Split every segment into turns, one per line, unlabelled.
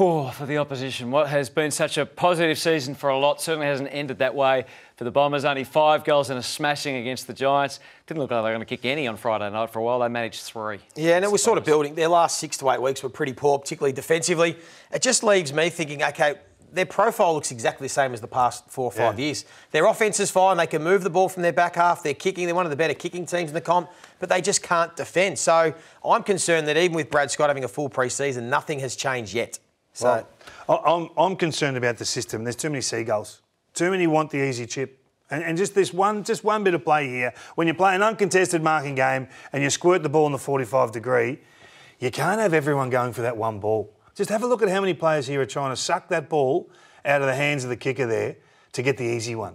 Poor for the opposition. What has been such a positive season for a lot certainly hasn't ended that way for the Bombers. Only five goals and a smashing against the Giants. Didn't look like they were going to kick any on Friday night for a while. They managed three.
Yeah, and it was sort of building. Their last six to eight weeks were pretty poor, particularly defensively. It just leaves me thinking, okay, their profile looks exactly the same as the past four or five yeah. years. Their offense is fine. They can move the ball from their back half. They're kicking. They're one of the better kicking teams in the comp, but they just can't defend. So I'm concerned that even with Brad Scott having a full pre-season, nothing has changed yet. So
well, I'm, I'm concerned about the system. There's too many seagulls. Too many want the easy chip. And, and, just this one, just one bit of play here. When you play an uncontested marking game and you squirt the ball in the 45 degree, you can't have everyone going for that one ball. Just have a look at how many players here are trying to suck that ball out of the hands of the kicker there to get the easy one.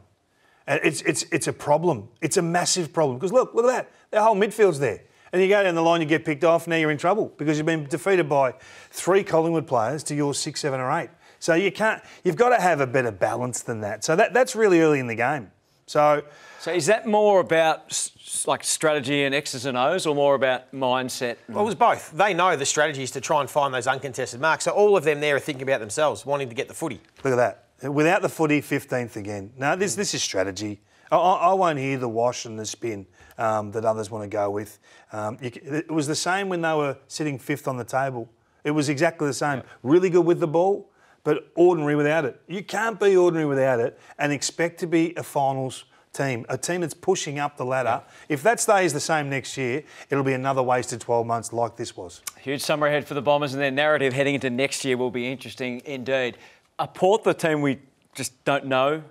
And it's, it's, it's a problem. It's a massive problem. Because look, look at that. Their whole midfield's there and you go down the line, you get picked off, now you're in trouble because you've been defeated by three Collingwood players to your six, seven, or eight. So you can't. You've got to have a better balance than that. So that, that's really early in the game. So,
so is that more about like strategy and X's and O's, or more about mindset?
Well, it was both. They know the strategy is to try and find those uncontested marks. So all of them there are thinking about themselves, wanting to get the footy.
Look at that. Without the footy, 15th again. No, this this is strategy. I, I won't hear the wash and the spin um, that others want to go with. Um, you, it was the same when they were sitting fifth on the table. It was exactly the same. Really good with the ball, but ordinary without it. You can't be ordinary without it and expect to be a finals team, a team that's pushing up the ladder. If that stays the same next year, it'll be another wasted 12 months like this was.
Huge summer ahead for the Bombers, and their narrative heading into next year will be interesting indeed. A Port, the team we just don't know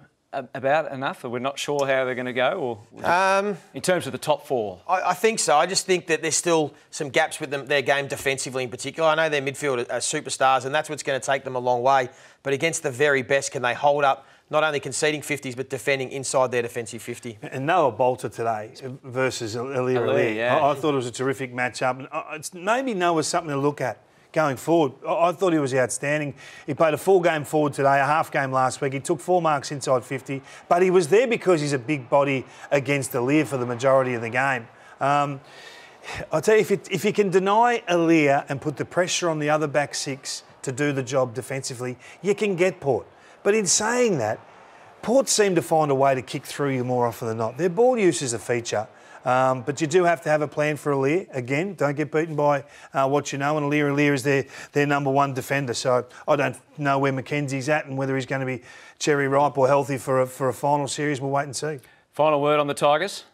about enough? Or we're not sure how they're going to go, or um, in terms of the top four?
I, I, think so. I just think that there's still some gaps with them, their game defensively in particular. I know their midfield are, are superstars, and that's what's going to take them a long way. But against the very best, can they hold up? Not only conceding 50s, but defending inside their defensive 50.
And Noah Balta today versus Aliir Yeah. I, I, thought it was a terrific matchup. And uh, it's maybe Noah's something to look at going forward. I thought he was outstanding. He played a full game forward today, a half game last week. He took four marks inside 50, but he was there because he's a big body against Aliir for the majority of the game. Um, I'll tell you, if, it, if you can deny Aliir and put the pressure on the other back six to do the job defensively, you can get Port. But in saying that, Port seem to find a way to kick through you more often than not. Their ball use is a feature. Um, but you do have to have a plan for Aliir. Again, don't get beaten by uh, what you know. And Aliir, Aliir is their, their number one defender. So I don't know where McKenzie's at and whether he's going to be cherry ripe or healthy for a, for a final series. We'll wait and see.
Final word on the Tigers?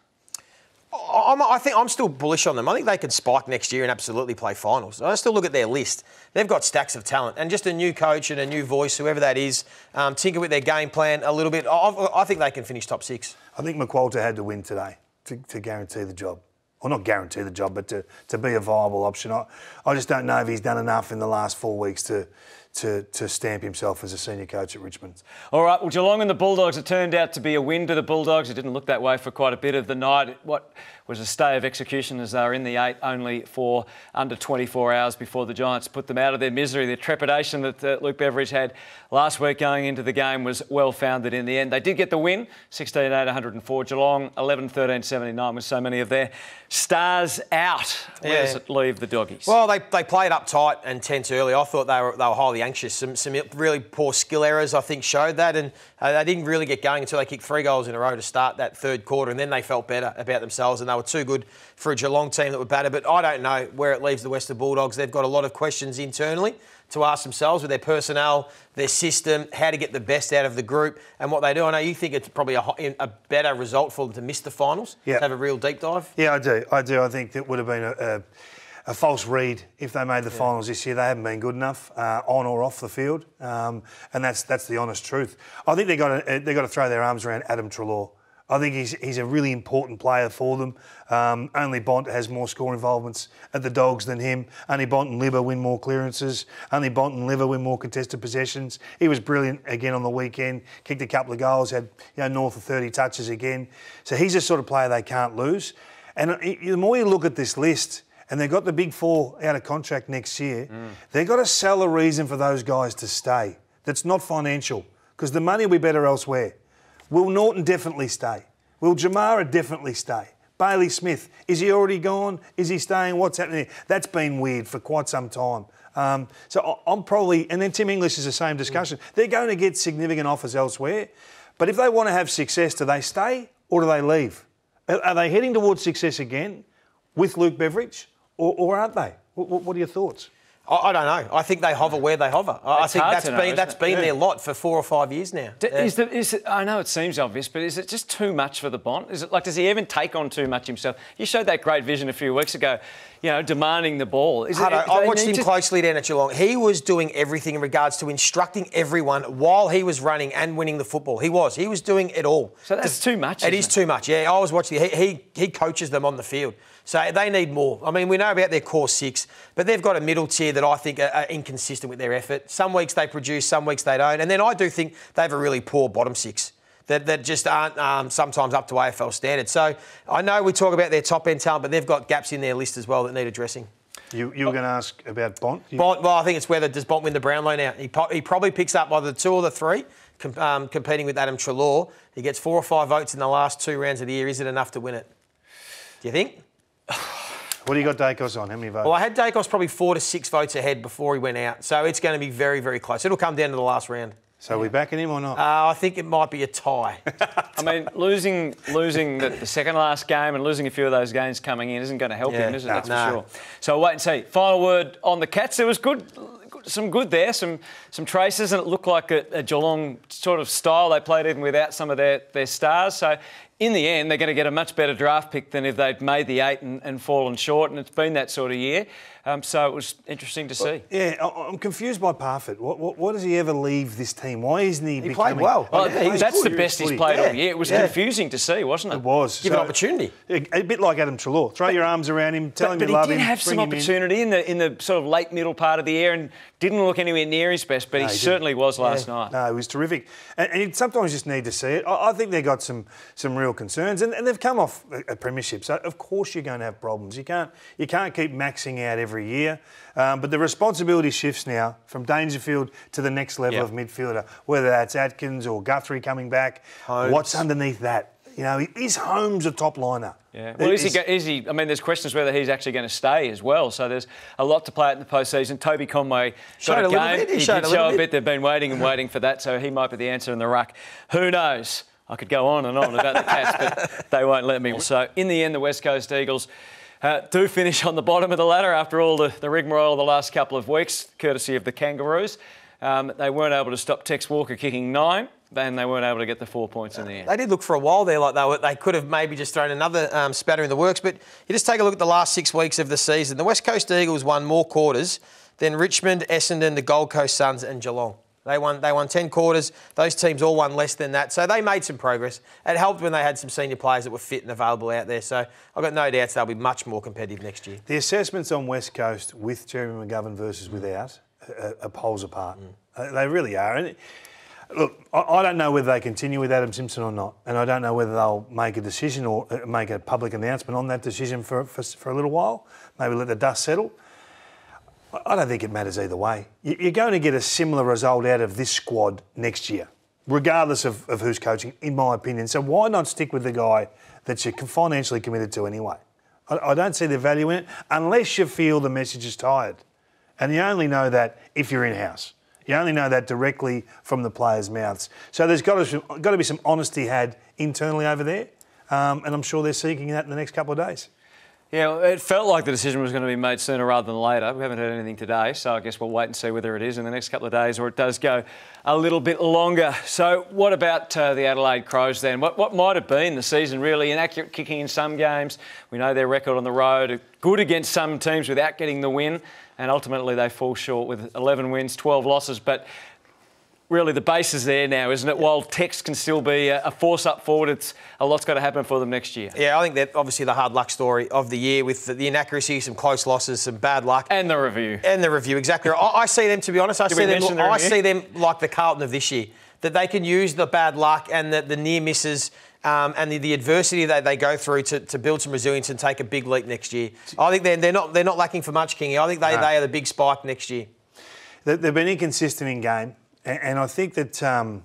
I'm, i think I'm still bullish on them. I think they could spike next year and absolutely play finals. I still look at their list. They've got stacks of talent and just a new coach and a new voice, whoever that is, um, tinker with their game plan a little bit. I, I think they can finish top six.
I think McQualter had to win today to, to guarantee the job. Well, not guarantee the job, but to, to be a viable option. I, I just don't know if he's done enough in the last four weeks to, to, to stamp himself as a senior coach at Richmond.
All right, well, Geelong and the Bulldogs, it turned out to be a win to the Bulldogs. It didn't look that way for quite a bit of the night. What was a stay of execution as they were in the eight only for under 24 hours before the Giants put them out of their misery. The trepidation that uh, Luke Beveridge had last week going into the game was well founded in the end. They did get the win 16 8 104. Geelong 11 13 79 with so many of their stars out. Where yeah. does it leave the doggies?
Well, they, they played up tight and tense early. I thought they were, they were highly anxious. Some, some really poor skill errors, I think, showed that. And uh, they didn't really get going until they kicked three goals in a row to start that third quarter. And then they felt better about themselves and they were too good for a Geelong team that were better. But I don't know where it leaves the Western Bulldogs. They've got a lot of questions internally to ask themselves with their personnel, their system, how to get the best out of the group, and what they do. I know you think it's probably a, a better result for them to miss the finals, to have a real deep dive.
Yeah, I do. I do. I think that would have been a, a, a false read if they made the yeah. finals this year. They haven't been good enough uh, on or off the field, um, and that's that's the honest truth. I think they got to they got to throw their arms around Adam Treloar. I think he's, he's a really important player for them. Um, only Bont has more score involvements at the Dogs than him. Only Bont and Libba win more clearances. Only Bont and Libba win more contested possessions. He was brilliant again on the weekend. Kicked a couple of goals, had you know, north of 30 touches again. So he's the sort of player they can't lose. And the more you look at this list, and they've got the big four out of contract next year, mm. they've got to sell a reason for those guys to stay that's not financial because the money will be better elsewhere. Will Naughton definitely stay? Will Jamarra definitely stay? Bailey Smith, is he already gone? Is he staying? What's happening? That's been weird for quite some time. Um, so I'm probably, and then Tim English is the same discussion. Mm. They're going to get significant offers elsewhere. But if they want to have success, do they stay or do they leave? Are they heading towards success again with Luke Beveridge or, or aren't they? What, what are your thoughts?
I, don't know. I think they hover where they hover. I think that's know, been that's been yeah. their lot for four or five years now.
D- yeah. is, the, is it, I know it seems obvious, but is it just too much for the Bont? Is it like does he even take on too much himself? You showed that great vision a few weeks ago, you know, demanding the ball. Is
Hutto, it, I watched him to... closely down at Geelong. He was doing everything in regards to instructing everyone while he was running and winning the football. He was. He was doing it all.
So that's too much.
It is it? too much. Yeah, I was watching. He, he he coaches them on the field. So they need more. I mean, we know about their core six, but they've got a middle tier that I think are, are, inconsistent with their effort. Some weeks they produce, some weeks they don't. And then I do think they have a really poor bottom six that, that just aren't um, sometimes up to AFL standards. So I know we talk about their top end talent, but they've got gaps in their list as well that need addressing.
You, you were going to ask about Bont?
You... Bont, well, I think it's whether does Bont win the Brownlow now. He, he probably picks up either two or the three, com, um, competing with Adam Treloar. He gets four or five votes in the last two rounds of the year. Is it enough to win it? Do you think?
What do you got Daicos on? How many votes?
Well, I had Daicos probably four to six votes ahead before he went out. So it's going to be very, very close. It'll come down to the last round.
So yeah. are we backing him or not?
Uh, I think it might be a tie.
I mean, losing losing the, the, second last game and losing a few of those games coming in isn't going to help yeah, him, is it? No, That's no. for sure. So wait and see. Final word on the Cats. There was good some good there, some some traces, and it looked like a, a, Geelong sort of style they played even without some of their, their stars. So in the end, they're going to get a much better draft pick than if they'd made the eight and, and fallen short, and it's been that sort of year. Um, so it was interesting to see.
Yeah, I'm confused by Parfitt. What, what, what, does he ever leave this team? Why isn't he?
He
becoming...
played well.
well yeah, that's the best he's played yeah. all year. It was yeah. confusing to see, wasn't it?
It was.
Give so, an opportunity.
A, bit like Adam Treloar. Throw but, your arms around him, tell
but,
him you love him.
But he did have some opportunity in. in. the in the sort of late middle part of the year and didn't look anywhere near his best, but no, he, he certainly was last night.
No, he was terrific. And, and you sometimes just need to see it. I, I, think they've got some some real concerns, and, and they've come off a, a premiership, so of course you're going to have problems. You can't you can't keep maxing out every year. Um, but the responsibility shifts now from Dangerfield to the next level yep. of midfielder, whether that's Atkins or Guthrie coming back. Holmes. What's underneath that? You know, is Holmes a top liner?
Yeah. Well, is, is, he, is he? I mean, there's questions whether he's actually going to stay as well. So there's a lot to play out in the postseason. Toby Conway got a, a game. Bit. He, he did a show a bit. bit. They've been waiting and waiting for that, so he might be the answer in the ruck. Who knows? I could go on and on about the Cats, but they won't let me. So in the end, the West Coast Eagles uh, do finish on the bottom of the ladder after all the, the rigmarole of the last couple of weeks, courtesy of the Kangaroos. Um, they weren't able to stop Tex Walker kicking nine. Then they weren't able to get the four points in the end.
They did look for a while there like they, were, they could have maybe just thrown another um, spatter in the works. But you just take a look at the last six weeks of the season. The West Coast Eagles won more quarters than Richmond, Essendon, the Gold Coast Suns, and Geelong. They won, they won 10 quarters. Those teams all won less than that. So they made some progress. It helped when they had some senior players that were fit and available out there. So I've got no doubts they'll be much more competitive next year.
The assessments on West Coast with Jeremy McGovern versus without are, are poles apart. Mm. They really are. And look, I don't know whether they continue with Adam Simpson or not. And I don't know whether they'll make a decision or uh, make a public announcement on that decision for, for, for a little while. Maybe let the dust settle. I don't think it matters either way. You're going to get a similar result out of this squad next year, regardless of, of who's coaching, in my opinion. So why not stick with the guy that you're financially committed to anyway? I, I don't see the value in it unless you feel the message is tired. And you only know that if you're in house. You only know that directly from the players' mouths. So there's got to, got to be some honesty had internally over there, um, and I'm sure they're seeking that in the next couple of days.
Yeah, it felt like the decision was going to be made sooner rather than later. We haven't heard anything today, so I guess we'll wait and see whether it is in the next couple of days or it does go a little bit longer. So, what about uh, the Adelaide Crows then? What, what might have been the season really? Inaccurate kicking in some games. We know their record on the road, good against some teams without getting the win, and ultimately they fall short with 11 wins, 12 losses. But really the base is there now, isn't it? While Tex can still be a, force up forward, it's a lot's got to happen for them next year.
Yeah, I think that obviously the hard luck story of the year with the, the inaccuracy, some close losses, some bad luck,
and the review,
and the review exactly. I, I, see them to be honest. I Did see them. The I see them like the Carlton of this year, that they can use the bad luck and the, the near misses. Um, and the, the, adversity that they go through to, to, build some resilience and take a big leap next year. I think they're, they're not they're not lacking for much, Kingy. I think they, no. they are the big spike next year.
They've been inconsistent in game. And, I think that um,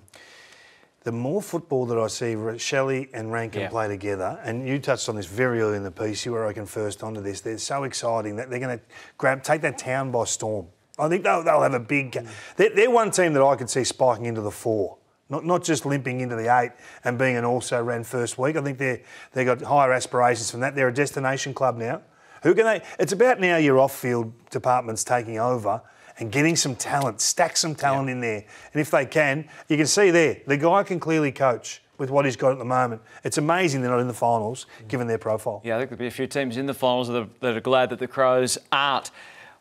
the more football that I see Shelley and Rankine yeah. play together, and you touched on this very early in the piece, you were, I can first onto this, they're so exciting that they're going to grab, take that town by storm. I think they'll, they'll have a big. Mm. They're, they're one team that I could see spiking into the four. Not, not just limping into the eight and being an also ran first week. I think they're, they've got higher aspirations from that. They're a destination club now. Who can they? It's about now your off field departments taking over and getting some talent, stack some talent in there. And if they can, you can see there, the guy can clearly coach with what he's got at the moment. It's amazing they're not in the finals, mm. given their profile.
Yeah, I think there'll be a few teams in the finals that are, that are glad that the Crows aren't.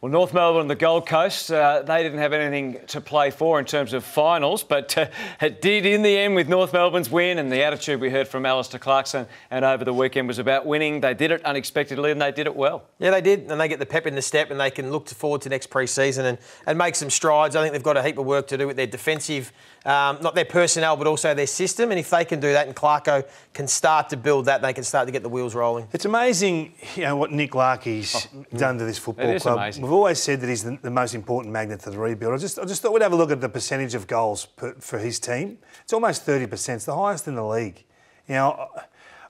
Well, North Melbourne and the Gold Coast, uh, they didn't have anything to play for in terms of finals, but uh, it did in the end with North Melbourne's win. And the attitude we heard from Alastair Clarkson and over the weekend was about winning. They did it unexpectedly and they did it well.
Yeah, they did. And they get the pep in the step and they can look forward to next pre season and, and make some strides. I think they've got a heap of work to do with their defensive um, not their personnel, but also their system. And if they can do that, and Clarko can start to build that, they can start to get the wheels rolling.
It's amazing, you know, what Nick Larkey's oh, done to this football club.
Amazing.
We've always said that he's the, the, most important magnet to the rebuild. I just, I just thought we'd have a look at the percentage of goals per, for his team. It's almost 30%. It's the highest in the league. You know.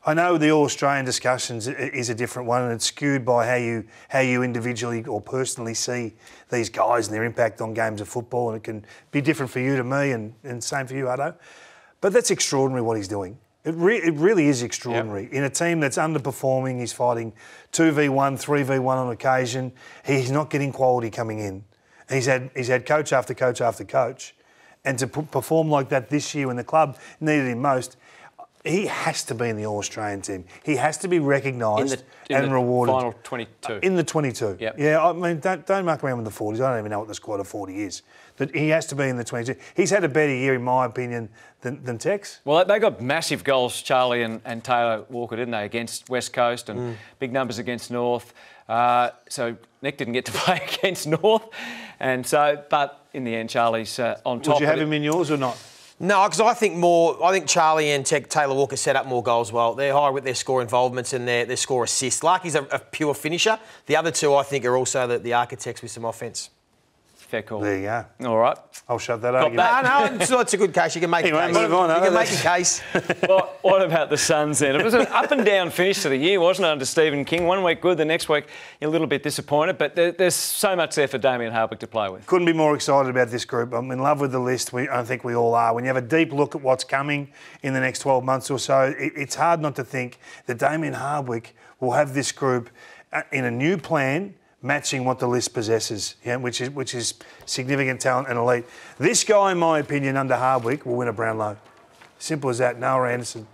I know the All Australian discussions is a different one, and it's skewed by how you how you individually or personally see these guys and their impact on games of football, and it can be different for you to me, and, and same for you, Addo. But that's extraordinary what he's doing. It, re- it really is extraordinary. Yep. In a team that's underperforming, he's fighting 2v1, 3v1 on occasion. He's not getting quality coming in. He's had, he's had coach after coach after coach. And to p- perform like that this year when the club needed him most, he has to be in the All Australian team. He has to be recognised and rewarded.
Final 22.
In the 22.
Yep.
Yeah, I mean, don't, don't muck around with the 40s. I don't even know what the squad of 40 is. That he has to be in the 22. He's had a better year, in my opinion, than, than Tex.
Well, they got massive goals, Charlie and, and Taylor Walker, didn't they, against West Coast and mm. big numbers against North. Uh, so Nick didn't get to play against North, and so but in the end, Charlie's uh, on top.
Would you have him in yours or not?
No, because I think more. I think Charlie and Taylor Walker set up more goals. Well, they're higher with their score involvements and their, their score assists. Larkey's a, a pure finisher. The other two, I think, are also the, the architects with some offence.
Fair call.
There you go.
All right.
I'll shut that up.
No, no, it's, it's a good case. You can make anyway, a case. Move on, you can make a case.
well, what about the Suns then? It was an up and down finish to the year, wasn't it, under Stephen King? One week good, the next week a little bit disappointed, but there, there's so much there for Damien Hardwick to play with.
Couldn't be more excited about this group. I'm in love with the list. We, I think we all are. When you have a deep look at what's coming in the next 12 months or so, it, it's hard not to think that Damien Hardwick will have this group uh, in a new plan matching what the list possesses, yeah, which is which is significant talent and elite. This guy, in my opinion, under Hardwick, will win a Brownlow. Simple as that. Noah Anderson.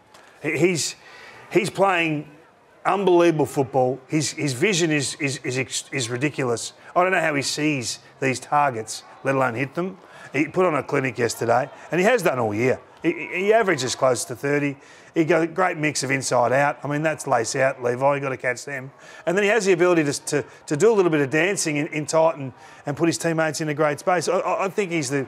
He's he's playing unbelievable football. His his vision is is is, is ridiculous. I don't know how he sees these targets, let alone hit them. He put on a clinic yesterday, and he has done all year. He, he averages close to 30. He got a great mix of inside out. I mean, that's lace out, Levi. You've got to catch them. And then he has the ability to, to, to do a little bit of dancing in, in tight and, and put his teammates in a great space. I, I think he's the.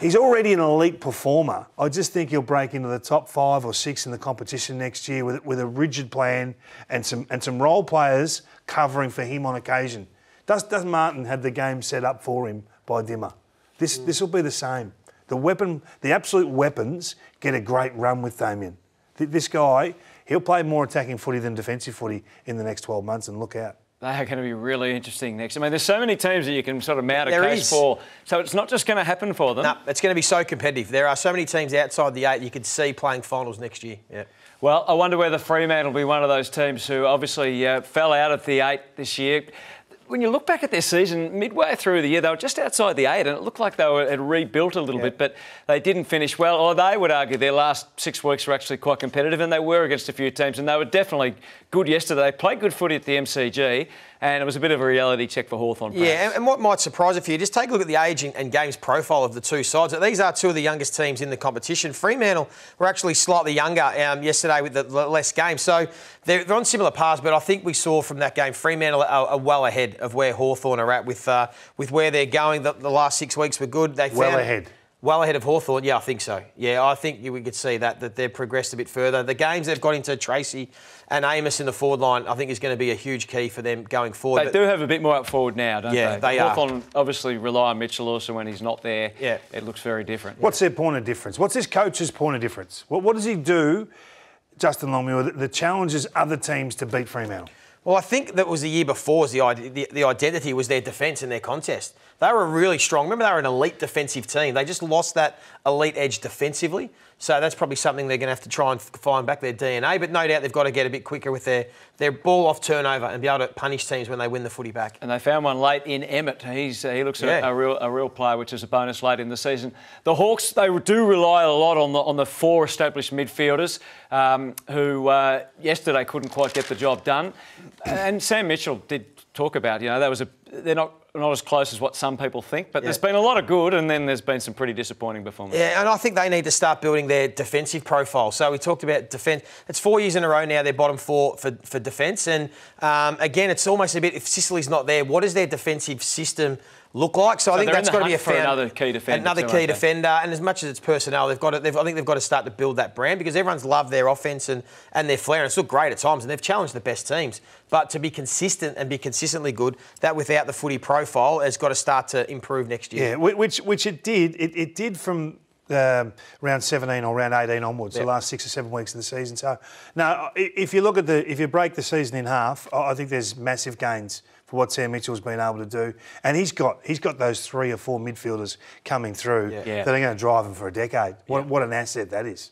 He's already an elite performer. I just think he'll break into the top five or six in the competition next year with, with a rigid plan and some and some role players covering for him on occasion. Does, does Martin have the game set up for him by Dimma? This mm. this will be the same. The weapon, the absolute weapons, get a great run with Damien. This guy, he'll play more attacking footy than defensive footy in the next 12 months, and look out.
They are going to be really interesting next. I mean, there's so many teams that you can sort of mount a there case is. for. So it's not just going to happen for them.
No, it's going to be so competitive. There are so many teams outside the eight you could see playing finals next year. Yeah.
Well, I wonder whether Fremantle will be one of those teams who obviously uh, fell out of the eight this year when you look back at their season, midway through the year, they were just outside the eight, and it looked like they were, had rebuilt a little yeah. bit, but they didn't finish well. Or they would argue their last six weeks were actually quite competitive, and they were against a few teams, and they were definitely good yesterday. They played good footy at the MCG, and it was a bit of a reality check for Hawthorn.
Yeah, and, and, what might surprise you, just take a look at the age and, and, games profile of the two sides. These are two of the youngest teams in the competition. Fremantle were actually slightly younger um, yesterday with the less games, so they're, they're, on similar paths. But I think we saw from that game Fremantle are, are well ahead of where Hawthorn are at with uh, with where they're going. The, the, last six weeks were good.
They well ahead.
Well ahead of Hawthorn, yeah, I think so. Yeah, I think we could see that that they've progressed a bit further. The games they've got into Treacy and Amiss in the forward line, I think is going to be a huge key for them going forward.
They but do have a bit more up forward now, don't
yeah, they? Yeah,
they Hawthorn are. obviously rely on Mitchell also when he's not there. Yeah, it looks very different.
What's their point of difference? What's his coach's point of difference? What, what does he do, Justin Longmuir, that challenges other teams to beat Fremantle?
Well, I think that was the year before. The, the, the identity was their defence and their contest. They were really strong. Remember, they were an elite defensive team. They just lost that elite edge defensively. So that's probably something they're going to have to try and find back their DNA. But no doubt they've got to get a bit quicker with their, their ball off turnover and be able to punish teams when they win the footy back.
And they found one late in Emmett. He's he looks yeah. a, a, real a real player, which is a bonus late in the season. The Hawks they do rely a lot on the on the four established midfielders um, who uh, yesterday couldn't quite get the job done. And Sam Mitchell did talk about you know that was a they're not not as close as what some people think, but yeah. there's been a lot of good, and then there's been some pretty disappointing performances.
Yeah, and I think they need to start building their defensive profile. So we talked about defence. It's four years in a row now. They're bottom four for, for defence, and um, again, it's almost a bit. If Sicily's not there, what is their defensive system? Look like. So, so I think that's got to be a
fan, another key defender.
Another key defender, and as much as it's personnel, they've got to, they've, I think they've got to start to build that brand because everyone's loved their offense and, and their flair, and it's looked great at times, and they've challenged the best teams. But to be consistent and be consistently good, that without the footy profile has got to start to improve next year.
Yeah, which which it did. It, it did from um, round 17 or round 18 onwards, yep. the last six or seven weeks of the season. So, now, if you look at the, if you break the season in half, I think there's massive gains for what Sam Mitchell's been able to do. And he's got he's got those three or four midfielders coming through yeah. that are going to drive him for a decade. What, yeah. what an asset that is.